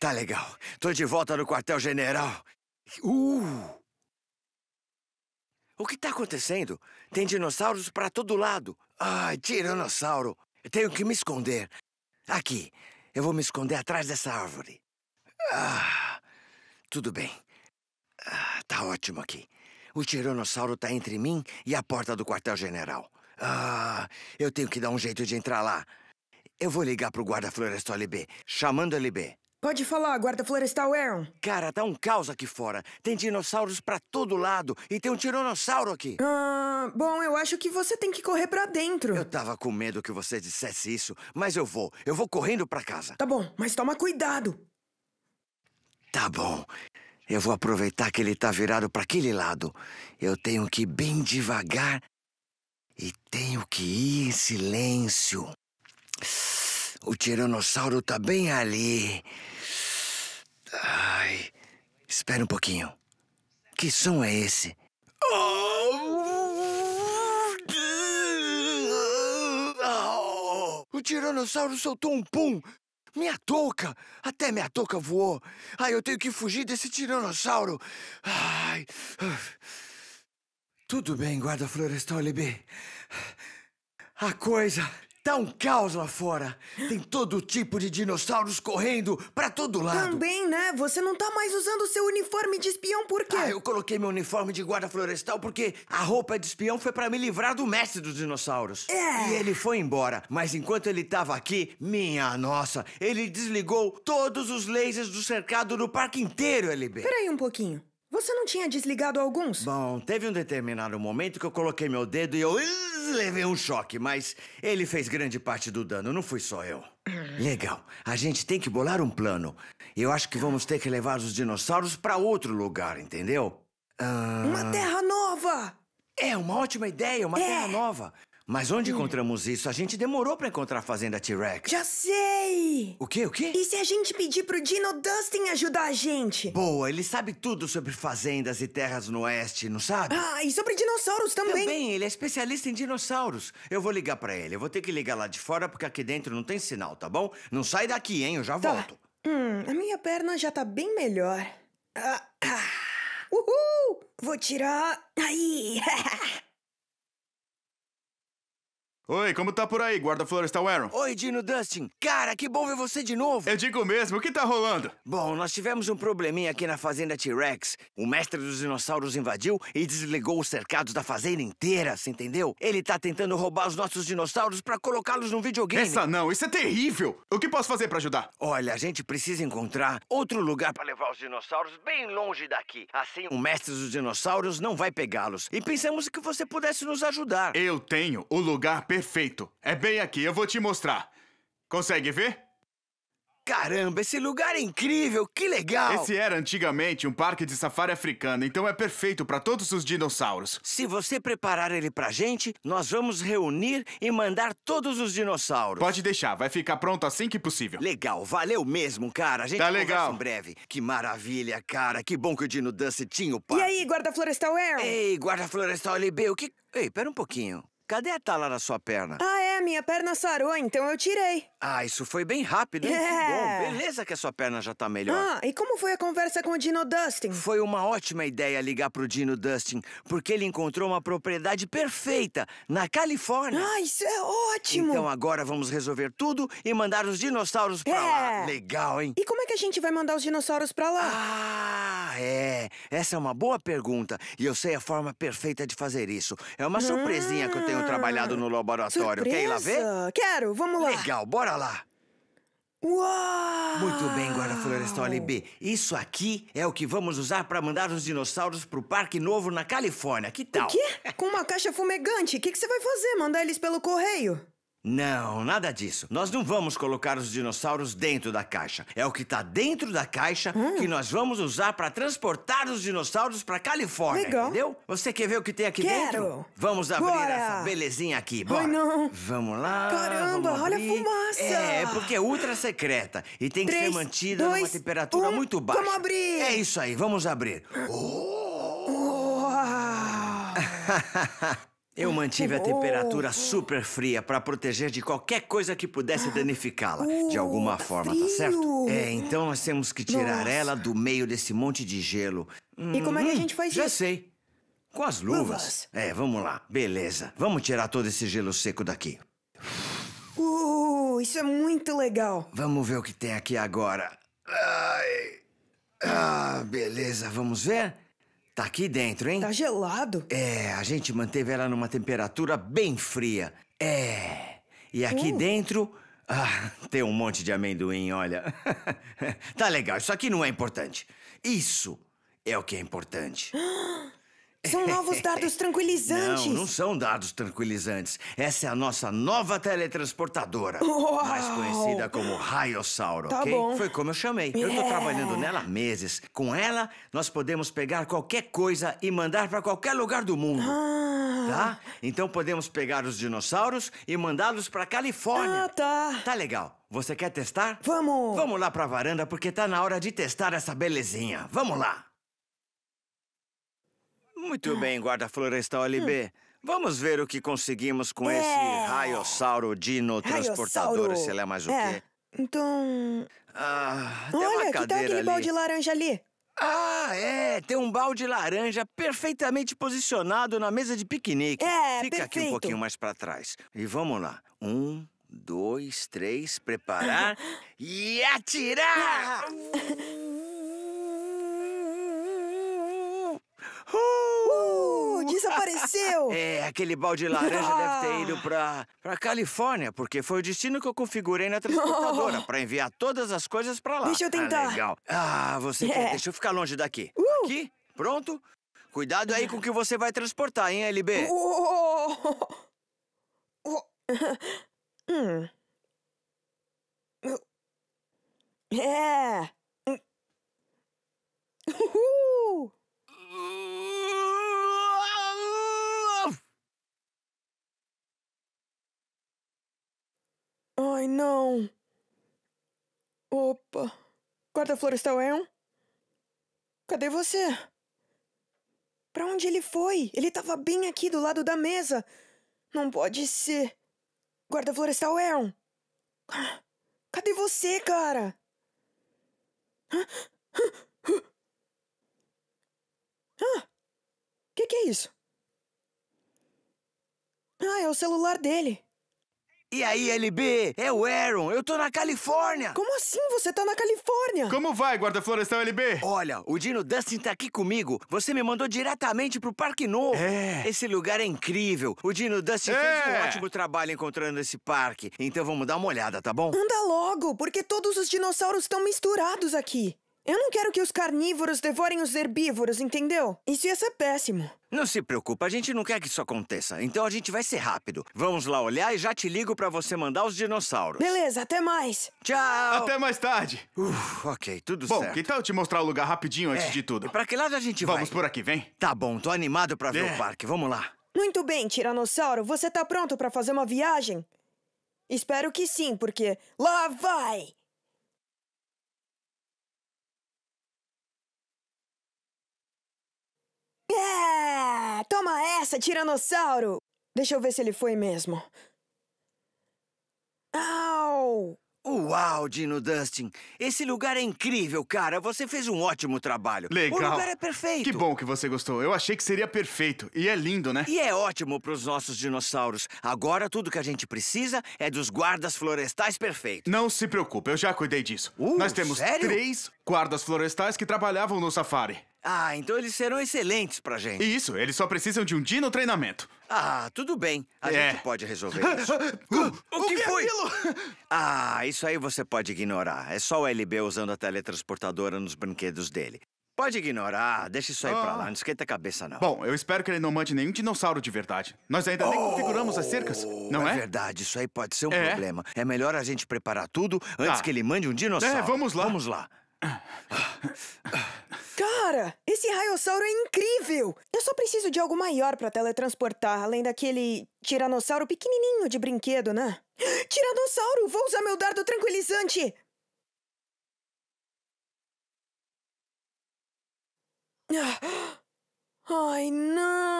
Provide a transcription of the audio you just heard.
tá legal. Tô de volta no quartel-general. Uh! O que tá acontecendo? Tem dinossauros pra todo lado. Ai, tiranossauro. Eu tenho que me esconder. Aqui. Eu vou me esconder atrás dessa árvore. Ah, tudo bem. Ah, tá ótimo aqui. O tiranossauro tá entre mim e a porta do quartel-general. Ah, eu tenho que dar um jeito de entrar lá. Eu vou ligar pro guarda florestal LB, chamando LB. Pode falar, guarda florestal Aaron. Cara, tá um caos aqui fora. Tem dinossauros pra todo lado e tem um tiranossauro aqui. Ah, bom, eu acho que você tem que correr pra dentro. Eu tava com medo que você dissesse isso, mas eu vou. Eu vou correndo pra casa. Tá bom, mas toma cuidado. Tá bom. Eu vou aproveitar que ele tá virado pra aquele lado. Eu tenho que ir bem devagar e tenho que ir em silêncio. O tiranossauro tá bem ali. Ai, espera um pouquinho. Que som é esse? O tiranossauro soltou um pum. Minha touca! Até minha touca voou. Ai, eu tenho que fugir desse tiranossauro. Ai. Tudo bem, guarda florestal LB. A coisa tá um caos lá fora. Tem todo tipo de dinossauros correndo pra todo lado. Também, né? Você não tá mais usando o seu uniforme de espião por quê? Ah, eu coloquei meu uniforme de guarda florestal porque a roupa de espião foi pra me livrar do mestre dos dinossauros. É. E ele foi embora. Mas enquanto ele tava aqui, minha nossa, ele desligou todos os lasers do cercado do parque inteiro, LB. Peraí um pouquinho. Você não tinha desligado alguns? Bom, teve um determinado momento que eu coloquei meu dedo e eu levei um choque, mas ele fez grande parte do dano, não fui só eu. Legal. A gente tem que bolar um plano. Eu acho que vamos ter que levar os dinossauros pra outro lugar, entendeu? Ah, Uma terra nova! É uma ótima ideia, uma É. terra nova. Mas onde encontramos isso? A gente demorou pra encontrar a fazenda T-Rex. Já sei! O quê? O quê? E se a gente pedir pro Dino Dustin ajudar a gente? Boa, ele sabe tudo sobre fazendas e terras no oeste, não sabe? Ah, e sobre dinossauros também. Também, ele é especialista em dinossauros. Eu vou ligar pra ele. Eu vou ter que ligar lá de fora porque aqui dentro não tem sinal, tá bom? Não sai daqui, hein? Eu já Tá. volto. Hum, a minha perna já tá bem melhor. Ah, ah. Uhul! Vou tirar. Aí! Oi, como tá por aí, guarda florestal Aaron? Oi, Dino Dustin. Cara, que bom ver você de novo. Eu digo mesmo, o que tá rolando? Bom, nós tivemos um probleminha aqui na fazenda T-Rex. O mestre dos dinossauros invadiu e desligou os cercados da fazenda inteira, você entendeu? Ele tá tentando roubar os nossos dinossauros pra colocá-los num videogame. Essa não, isso é terrível! O que posso fazer pra ajudar? Olha, a gente precisa encontrar outro lugar pra levar os dinossauros bem longe daqui. Assim, o mestre dos dinossauros não vai pegá-los. E pensamos que você pudesse nos ajudar. Eu tenho o lugar perfeito. É bem aqui, eu vou te mostrar. Consegue ver? Caramba, esse lugar é incrível! Que legal! Esse era antigamente um parque de safari africano, então é perfeito pra todos os dinossauros. Se você preparar ele pra gente, nós vamos reunir e mandar todos os dinossauros. Pode deixar, vai ficar pronto assim que possível. Legal, valeu mesmo, cara. A gente Tá conversa legal. em breve. Que maravilha, cara. Que bom que o Dino Dance tinha o E parque. aí, guarda florestal Aaron? Ei, guarda florestal LB, o que... Ei, pera um pouquinho. Cadê a tala na sua perna? Ah, é, minha perna sarou, então eu tirei. Ah, isso foi bem rápido, hein? Que É. bom. Beleza que a sua perna já tá melhor. Ah, e como foi a conversa com o Dino Dustin? Foi uma ótima ideia ligar pro Dino Dustin, porque ele encontrou uma propriedade perfeita na Califórnia. Ah, isso é ótimo! Então agora vamos resolver tudo e mandar os dinossauros pra É. lá. Legal, hein? E como é que a gente vai mandar os dinossauros pra lá? Ah, é. Essa é uma boa pergunta. E eu sei a forma perfeita de fazer isso. É uma surpresinha que eu tenho trabalhado no laboratório. Ir lá ver? Quero, vamos lá. Legal, bora lá. Uau! Muito bem, guarda florestal LB. Isso aqui é o que vamos usar para mandar os dinossauros pro Parque Novo na Califórnia. Que tal? O quê? Com uma caixa fumegante? O que, que você vai fazer? Mandar eles pelo correio? Não, nada disso. Nós não vamos colocar os dinossauros dentro da caixa. É o que tá dentro da caixa Hum. que nós vamos usar para transportar os dinossauros pra Califórnia. Legal. Entendeu? Você quer ver o que tem aqui Quero. dentro? Vamos abrir Bora. essa belezinha aqui. Bora. Ai, não. Vamos lá. Caramba, vamos olha a fumaça. É, porque é ultra secreta e tem que Três, ser mantida numa dois, temperatura um. muito baixa. Vamos abrir. É isso aí, vamos abrir. Uau! Eu mantive a Oh. temperatura super fria para proteger de qualquer coisa que pudesse danificá-la de Uh, alguma tá forma, tá certo? É, então nós temos que tirar Nossa. ela do meio desse monte de gelo. E como é que a gente faz Já isso? sei. Com as luvas. Luvas. É, vamos lá. Beleza. Vamos tirar todo esse gelo seco daqui. Uh, isso é muito legal. Vamos ver o que tem aqui agora. Ai. Ah, beleza. Vamos ver? Tá aqui dentro, hein? Tá gelado. É, a gente manteve ela numa temperatura bem fria. É. E aqui Uh. dentro. Ah, tem um monte de amendoim, olha. tá legal, isso aqui não é importante. Isso é o que é importante. São novos dardos tranquilizantes. Não, não são dados tranquilizantes. Essa é a nossa nova teletransportadora. Uau! Mais conhecida como Raiossauro, Tá ok? bom. Foi como eu chamei. Eu tô É. trabalhando nela há meses. Com ela, nós podemos pegar qualquer coisa e mandar para qualquer lugar do mundo. Ah, Tá? Então podemos pegar os dinossauros e mandá-los pra Califórnia. ah, tá. Tá legal. Você quer testar? Vamos. Vamos lá pra varanda porque tá na hora de testar essa belezinha. Vamos lá. Muito bem, guarda florestal LB. Vamos ver o que conseguimos com É. esse raiossauro dino transportador, Raiossauro. sei lá mais o é. quê. Então. Ah, tem uma Olha, que cadeira tal aquele ali. balde laranja ali? Ah, é, tem um balde laranja perfeitamente posicionado na mesa de piquenique. É, Fica aqui um perfeito. pouquinho mais pra trás. E vamos lá. Um, dois, três, preparar e atirar! Uh, desapareceu! É, aquele balde laranja deve ter ido pra, pra Califórnia, porque foi o destino que eu configurei na transportadora, pra enviar todas as coisas pra lá. Deixa eu tentar. Ah, legal. Ah, você quer? É. Deixa eu ficar longe daqui. Uh. Aqui? Pronto? Cuidado aí com o que você vai transportar, hein, LB? Oh. Oh. Hum. É. Uhul. Ai, não. Opa. Guarda florestal é um? Cadê você? Pra onde ele foi? Ele tava bem aqui do lado da mesa. Não pode ser. Guarda florestal Aaron. Cadê você, cara? Ah, que que é isso? Ah, é o celular dele. E aí, LB? É o Aaron. Eu tô na Califórnia. Como assim você tá na Califórnia? Como vai, guarda florestal LB? Olha, o Dino Dustin tá aqui comigo. Você me mandou diretamente pro Parque Novo. É. Esse lugar é incrível. O Dino Dustin fez um É. ótimo trabalho encontrando esse parque. Então vamos dar uma olhada, tá bom? Anda logo, porque todos os dinossauros estão misturados aqui. Eu não quero que os carnívoros devorem os herbívoros, entendeu? Isso ia ser péssimo. Não se preocupa, a gente não quer que isso aconteça. Então a gente vai ser rápido. Vamos lá olhar e já te ligo pra você mandar os dinossauros. Beleza, até mais. Tchau! Até mais tarde. Uf, ok, tudo Bom, certo. que tal eu te mostrar o lugar rapidinho antes É, de tudo? E pra que lado a gente Vamos vai? por aqui, vem. Tá bom, tô animado pra ver É. o parque. Vamos lá. Muito bem, Tiranossauro, você tá pronto pra fazer uma viagem? Espero que sim, porque lá vai! É! Toma essa, Tiranossauro! Deixa eu ver se ele foi mesmo. Au! Uau, Dino Dustin. Esse lugar é incrível, cara. Você fez um ótimo trabalho. Legal. O lugar é perfeito. Que bom que você gostou. Eu achei que seria perfeito. E é lindo, né? E é ótimo pros nossos dinossauros. Agora tudo que a gente precisa é dos guardas florestais perfeitos. Não se preocupe, eu já cuidei disso. Uh, Nós temos sério? três guardas florestais que trabalhavam no safari. Ah, então eles serão excelentes pra gente. Isso, eles só precisam de um dino treinamento. Ah, tudo bem. A É. gente pode resolver isso. o que foi? Ah, isso aí você pode ignorar. É só o LB usando a teletransportadora nos brinquedos dele. Pode ignorar, deixa isso aí pra Ah. lá, não esquenta a cabeça, não. Bom, eu espero que ele não mande nenhum dinossauro de verdade. Nós ainda nem configuramos as cercas, não é? É verdade, isso aí pode ser um É? problema. É melhor a gente preparar tudo antes Tá. que ele mande um dinossauro. É, vamos lá. Vamos lá. Cara, esse raiossauro é incrível! Eu só preciso de algo maior pra teletransportar, além daquele tiranossauro pequenininho de brinquedo, né? Tiranossauro, vou usar meu dardo tranquilizante! Ai, não!